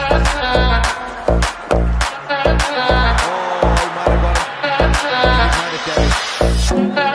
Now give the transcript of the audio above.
Oh, might have got it. Might have got it.